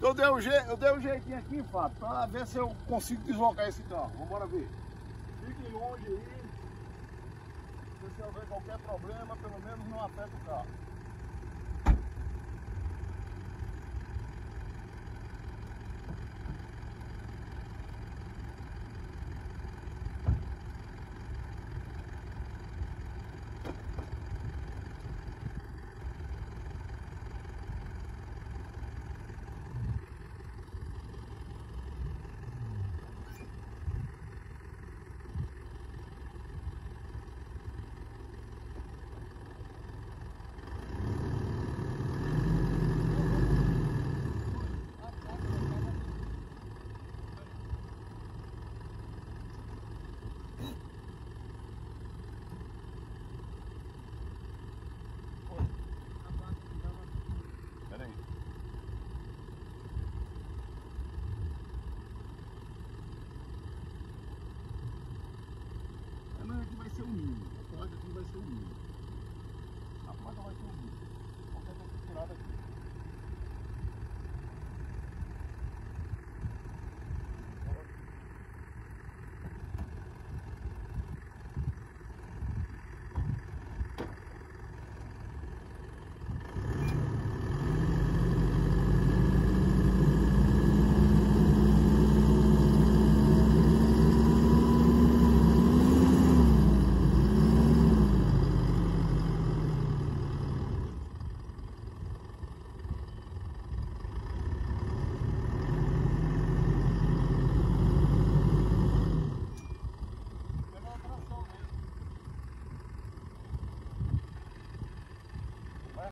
Eu dei um, eu dei um jeitinho aqui, Fábio, pra ver se eu consigo deslocar esse carro. Vamos ver. Fiquem longe aí. Se houver qualquer problema, pelo menos não afeta o carro. Ser o mínimo. A aqui vai ser o mínimo.